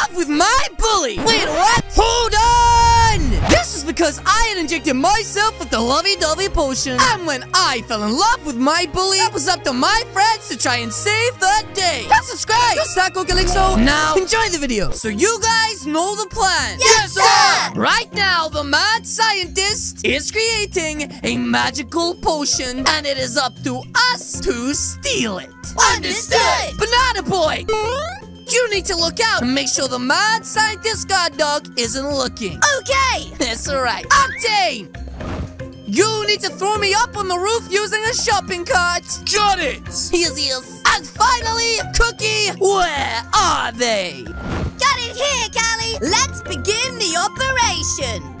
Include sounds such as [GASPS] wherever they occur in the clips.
love with my bully. Wait, what? Hold on! This is because I had injected myself with the lovey-dovey potion. And when I fell in love with my bully, it was up to my friends to try and save the day. Now subscribe to Taco Calixo. Now, enjoy the video. So you guys know the plan. Yes, sir! Right now, the mad scientist is creating a magical potion, and it is up to us to steal it. Understood! Banana Boy! You need to look out and make sure the mad scientist guard dog isn't looking. Okay! [LAUGHS] That's alright. Octane! You need to throw me up on the roof using a shopping cart. Got it! Yes, yes. And finally, Cookie, where are they? Got it here, Callie! Let's begin the operation!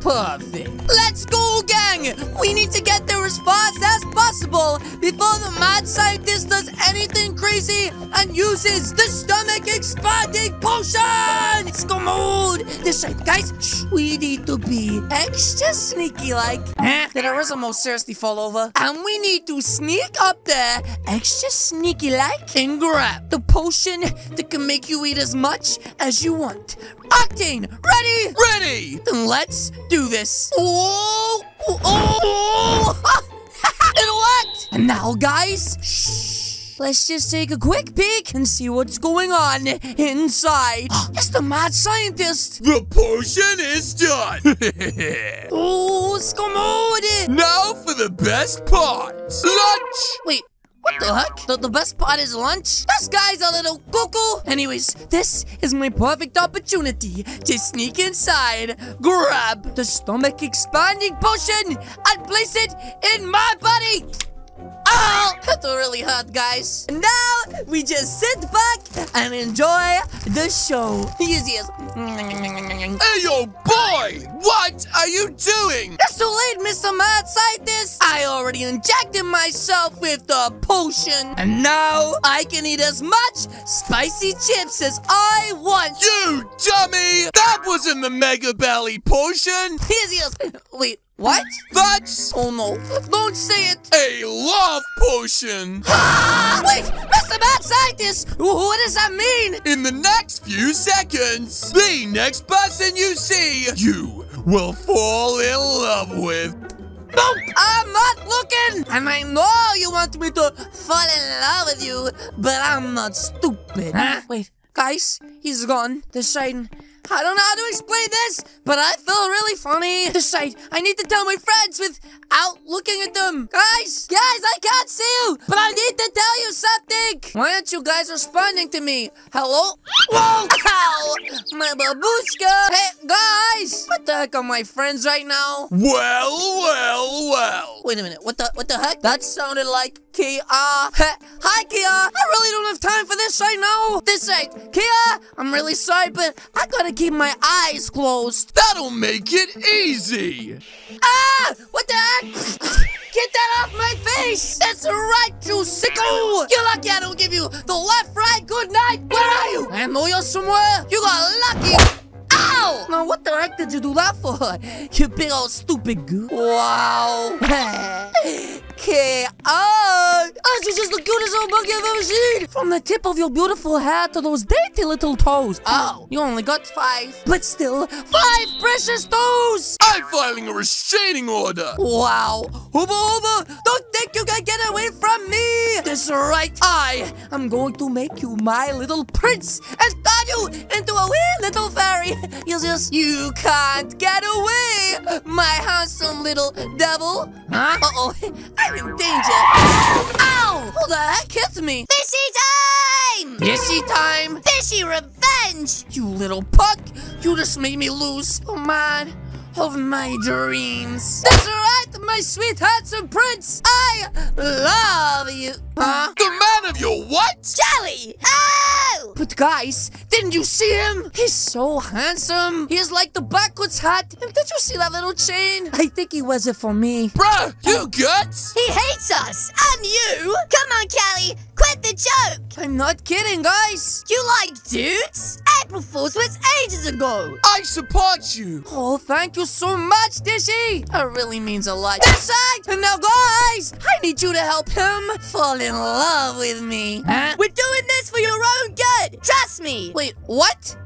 Perfect. Let's go, gang! We need to get there as fast as possible before the mad scientist does anything crazy and uses the stomach expanding potion! Let's go This right, guys, shh, we need to be extra sneaky like. Eh? Did Arisa most seriously fall over? And we need to sneak up there, extra sneaky like, and grab the potion that can make you eat as much as you want. Octane, ready? Ready! Then let's do this. Oh! Oh! oh. [LAUGHS] it worked! And now, guys, shh. Let's just take a quick peek and see what's going on inside. [GASPS] it's the mad scientist. The potion is done! [LAUGHS] [LAUGHS] Oh, scommode! now for the best part! Lunch! Wait, what the heck? The, the best part is lunch? This guy's a little cuckoo. Anyways, this is my perfect opportunity to sneak inside, grab the stomach expanding potion, and place it in my body. Oh, really hurt, guys. And now we just sit back and enjoy the show. Yes, yes. Hey, yo, boy! What are you doing? It's too late, Mr. Mad Scientist! I already injected myself with the potion, and now I can eat as much spicy chips as I want! You dummy! That wasn't the Mega Belly potion! Yes, yes. Wait, what? That's Oh no, don't say it! a love potion! [LAUGHS] Ah, wait, Mr. Mad Scientist! What does that mean? In the next few seconds, the next person you see, you will fall in love with. Nope, I'm not looking! And I know you want me to fall in love with you, but I'm not stupid. Huh? Wait, guys, he's gone. Deciding. I don't know how to explain this, but I feel really funny. Decide, I need to tell my friends without looking at them. Guys, guys, I can't see you, but I need to tell you something. Why aren't you guys responding to me? Hello? Whoa! Ow! My babushka! Hey, guys! What the heck are my friends right now? Well, well, well. Wait a minute. What the what the heck? That sounded like Kia. Hi, Kia. I really don't have time for this right now. This side, Kia. I'm really sorry, but I gotta keep my eyes closed. That'll make it easy. Ah! What the heck? [LAUGHS] Get that off my face! That's right, you sicko! You're lucky I don't give you the left, right, good night. Where are you? I know you're somewhere. You got lucky. Ow! Now, what the heck did you do that for? [LAUGHS] You big old stupid goo. Wow. [LAUGHS] Okay. Oh, she's just the cutest little monkey I've ever seen. From the tip of your beautiful head to those dainty little toes. Oh, you only got five. But still, five precious toes. I'm filing a restraining order. Wow. Hooba hooba, don't think you can get away from me. That's right. I am going to make you my little prince and turn you into a wee little fairy. Yes, yes. You can't get away, my handsome little devil. Huh? Uh-oh. I'm in danger. Ow! Who the heck hit me? Fishy time! Fishy time. Fishy revenge! You little punk. You just made me lose. Oh, man. Of my dreams. That's right, my sweet handsome prince. I love you. Huh? The man of your what? Jelly! Oh! Ah! But guys, didn't you see him? He's so handsome. He has like the backwards hat. And did you see that little chain? I think he was it for me. Bruh, you guts? He hates us! And you! Come on, Callie! Quit the joke! I'm not kidding, guys. You like dudes? April Fool's was ages ago! I support you. Oh, thank you so much, Dishy. That really means a lot. This side! And now, guys, I need you to help him fall in love with me. Huh? We're doing this for your own good! Trust me! Wait, what?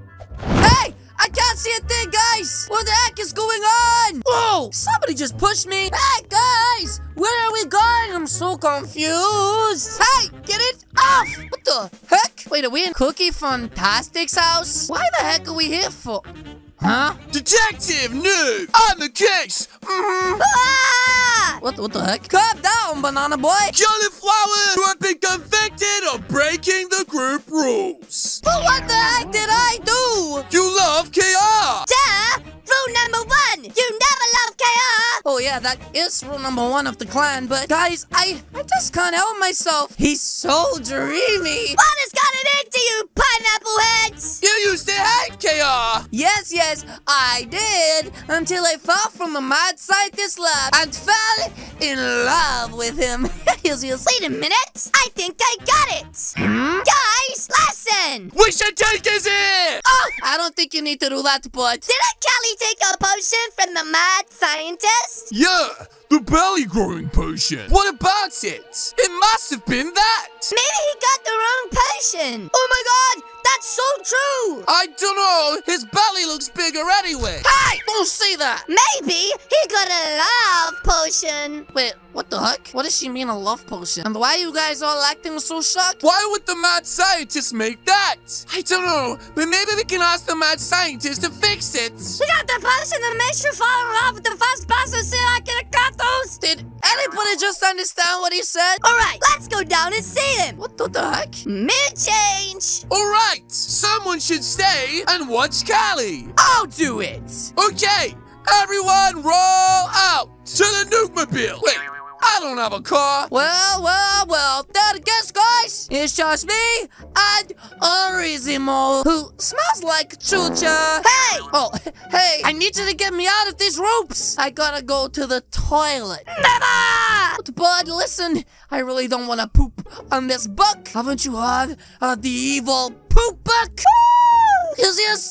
Hey! I can't see a thing, guys! What the heck is going on? Whoa! Somebody just pushed me! Hey, guys! Where are we going? I'm so confused! Hey! Get it off! What the heck? Wait, are we in Cookie Fantastic's house? Why the heck are we here for? Huh? Detective Noob! On the case! Mm-hmm. Ah! What, what the heck? Calm down, Banana Boy! Cauliflower, you have been convicted of breaking the group rules. But what the heck did I do? You yeah, that is rule number one of the clan, but guys, I, I just can't help myself. He's so dreamy. What has gotten into you, pineapple heads? You used to hate KR! Yes, yes, I did, until I fell from a mad scientist lab and fell in love with him. [LAUGHS] yes, yes. Wait a minute, I think I got it! Hmm? Guys, listen! We should take his ear! Oh, I don't think you need to do that, but... Didn't Kelly take a potion from the mad scientist? Yeah, the belly growing potion. What about it? It must have been that. Maybe he got the wrong potion. Oh my god, so true! I don't know. His belly looks bigger anyway. Hey, don't say that. Maybe he got a love potion. Wait, what the heck? What does she mean a love potion? And why are you guys all acting so shocked? Why would the mad scientist make that? I don't know, but maybe we can ask the mad scientist to fix it. We got the potion that makes you fall in love with the first person anybody just understand what he said? Alright, let's go down and see him. What the, the heck? Mid change. All right, someone should stay and watch Callie. I'll do it. Okay, everyone roll out to the Nukemobile. Wait, I don't have a car. Well, well, well, that guess, guys, it's just me and Orizimo, who smells like chucha. Hey! Oh, hey, I need you to get me out of these ropes. I gotta go to the toilet. Never! But, bud, listen, I really don't want to poop on this book. Haven't you heard of the evil poop book?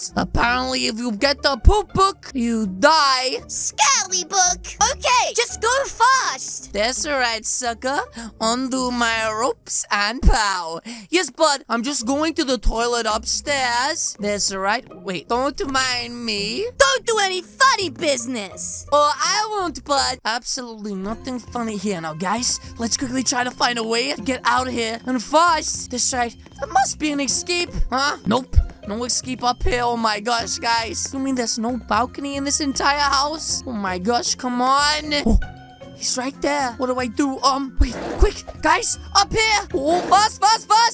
Yes. Apparently, if you get the poop book, you die. Scally book. Okay, just go fast. That's right, sucker. Undo my ropes and pow. Yes, bud, I'm just going to the toilet upstairs. That's right. Wait, don't mind me. Don't do any funny business. Oh, I won't, bud. Absolutely nothing funny here. Now, guys, let's quickly try to find a way to get out of here. And fast. That's right. There must be an escape. Huh? Nope. No escape up here. Oh my gosh, guys. You mean there's no balcony in this entire house? Oh my gosh, come on. Oh, he's right there. What do I do? Um, wait, quick, guys, up here. Oh, fast,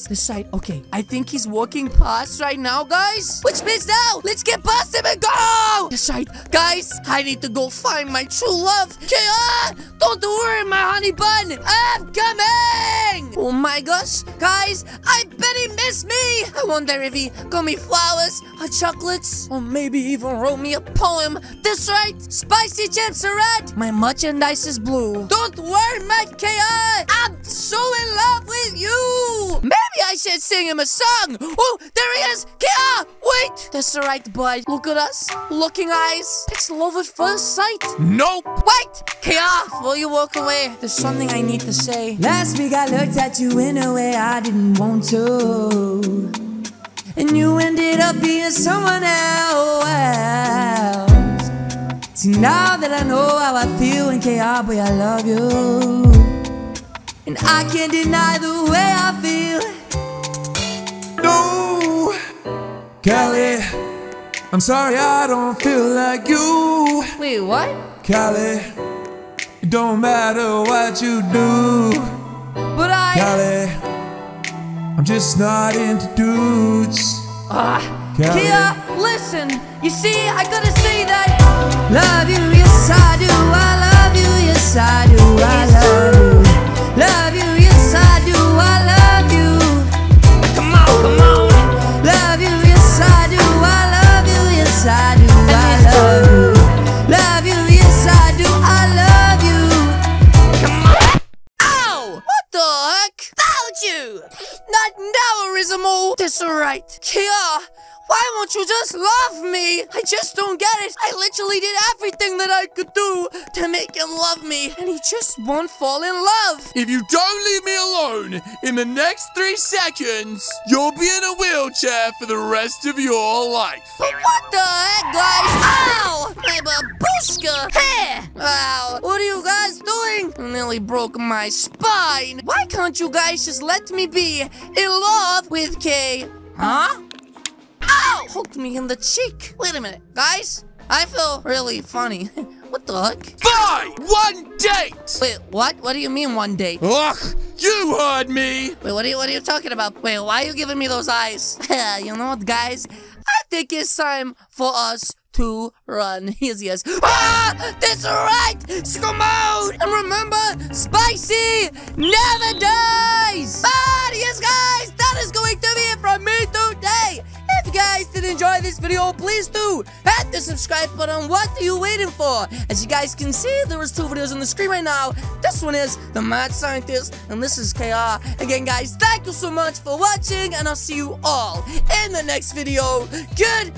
This side. Okay, I think he's walking past right now, guys. Which means now, let's get past him and go. This side, guys. I need to go find my true love. KR, don't worry, my honey bun. I'm coming. Oh my gosh, guys, I bet he missed me. I wonder if he got me flowers or chocolates or maybe even wrote me a poem. That's right, spicy gems are red. My merchandise is blue. Don't worry, my KR. I'm so in love with you. Maybe I should sing him a song. Oh, there he is. KR, wait. That's the right, boy. Look at us. Looking eyes. It's love at first sight. Nope. Wait, KR, before you walk away, there's something I need to say. Last week I looked at you in a way I didn't want to. And you ended up being someone else. See, now that I know how I feel in KR, boy, I love you. And I can't deny the way I feel. Callie, I'm sorry I don't feel like you. Wait, what? Callie, it don't matter what you do. But I. Callie, I'm just not into dudes. Ah, Callie. Kia, listen. You see, I gotta say that. Love you, you. Not now, Arizamo. That's alright. Kia, Why won't you just love me? I just don't get it. I literally did everything that I could do to make him love me, and he just won't fall in love. If you don't leave me alone in the next three seconds, you'll be in a wheelchair for the rest of your life. But what the heck, guys? Ow! My babushka! Hey! Ow! What are you guys? I nearly broke my spine. Why can't you guys just let me be in love with Kay? Huh? Ow! Poked me in the cheek. Wait a minute, guys. I feel really funny. [LAUGHS] what the heck? Fine! One date! Wait, what? What do you mean one date? Ugh! You heard me! Wait, what are you what are you talking about? Wait, why are you giving me those eyes? [LAUGHS] you know what, guys? I think it's time for us to run. Yes, yes. Ah! That's right! Sicko mode! And remember, spicy never dies! But yes, guys, that is going to be it from me today. If you guys did enjoy this video, please do hit the subscribe button. What are you waiting for? As you guys can see, there is two videos on the screen right now. This one is The Mad Scientist, and this is KR. Again, guys, thank you so much for watching, and I'll see you all in the next video. Good